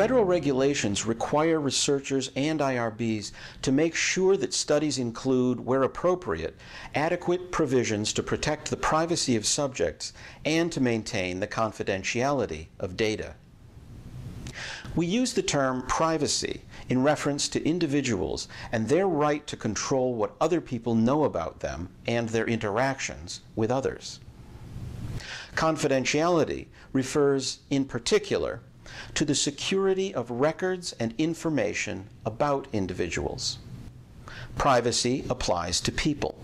Federal regulations require researchers and IRBs to make sure that studies include, where appropriate, adequate provisions to protect the privacy of subjects and to maintain the confidentiality of data. We use the term privacy in reference to individuals and their right to control what other people know about them and their interactions with others. Confidentiality refers in particular to the security of records and information about individuals. Privacy applies to people.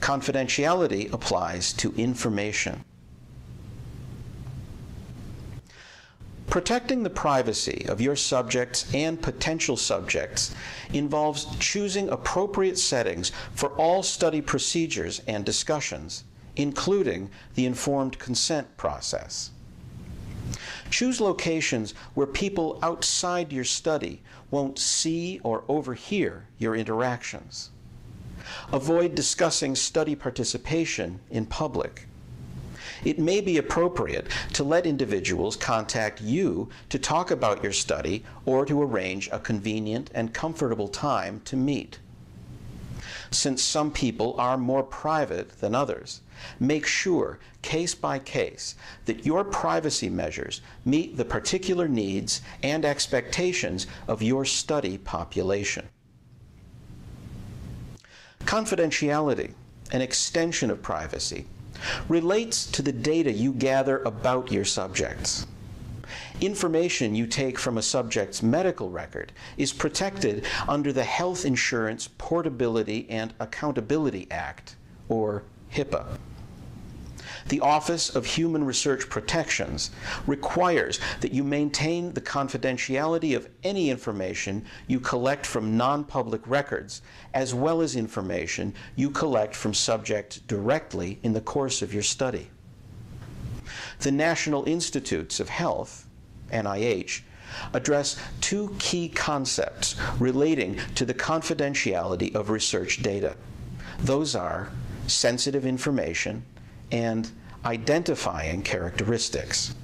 Confidentiality applies to information. Protecting the privacy of your subjects and potential subjects involves choosing appropriate settings for all study procedures and discussions, including the informed consent process. Choose locations where people outside your study won't see or overhear your interactions. Avoid discussing study participation in public. It may be appropriate to let individuals contact you to talk about your study or to arrange a convenient and comfortable time to meet. Since some people are more private than others, make sure, case by case, that your privacy measures meet the particular needs and expectations of your study population. Confidentiality, an extension of privacy, relates to the data you gather about your subjects. Information you take from a subject's medical record is protected under the Health Insurance Portability and Accountability Act, or HIPAA. The Office of Human Research Protections requires that you maintain the confidentiality of any information you collect from non-public records, as well as information you collect from subjects directly in the course of your study. The National Institutes of Health, NIH, address two key concepts relating to the confidentiality of research data. Those are sensitive information and identifying characteristics.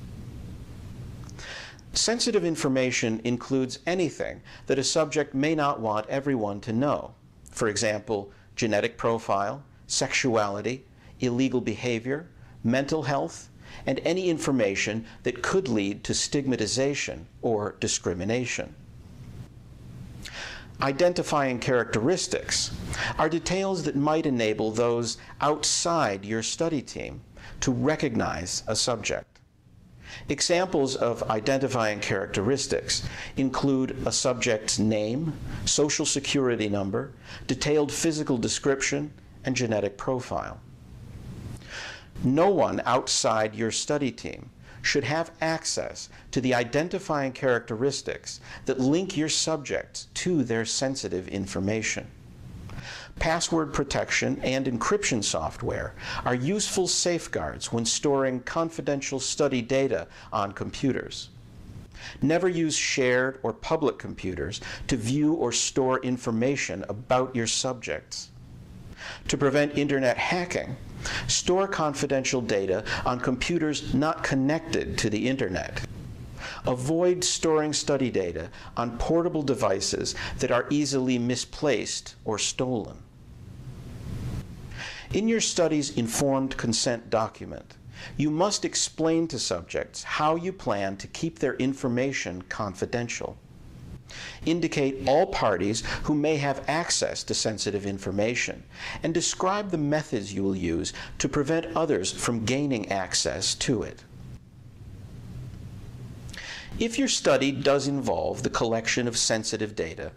Sensitive information includes anything that a subject may not want everyone to know. For example, genetic profile, sexuality, illegal behavior, mental health, and any information that could lead to stigmatization or discrimination. Identifying characteristics are details that might enable those outside your study team to recognize a subject. Examples of identifying characteristics include a subject's name, social security number, detailed physical description, and genetic profile. No one outside your study team should have access to the identifying characteristics that link your subjects to their sensitive information. Password protection and encryption software are useful safeguards when storing confidential study data on computers. Never use shared or public computers to view or store information about your subjects. To prevent internet hacking, store confidential data on computers not connected to the internet. Avoid storing study data on portable devices that are easily misplaced or stolen. In your study's informed consent document, you must explain to subjects how you plan to keep their information confidential. Indicate all parties who may have access to sensitive information and describe the methods you will use to prevent others from gaining access to it. If your study does involve the collection of sensitive data,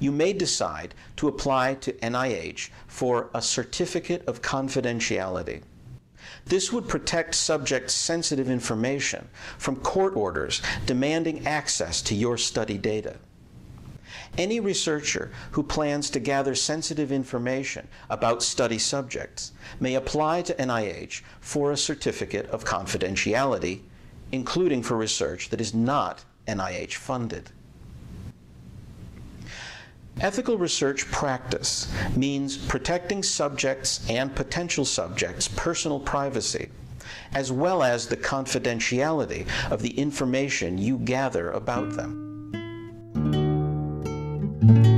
you may decide to apply to NIH for a certificate of confidentiality. This would protect subjects' sensitive information from court orders demanding access to your study data. Any researcher who plans to gather sensitive information about study subjects may apply to NIH for a certificate of confidentiality, including for research that is not NIH funded. Ethical research practice means protecting subjects and potential subjects' personal privacy, as well as the confidentiality of the information you gather about them. You.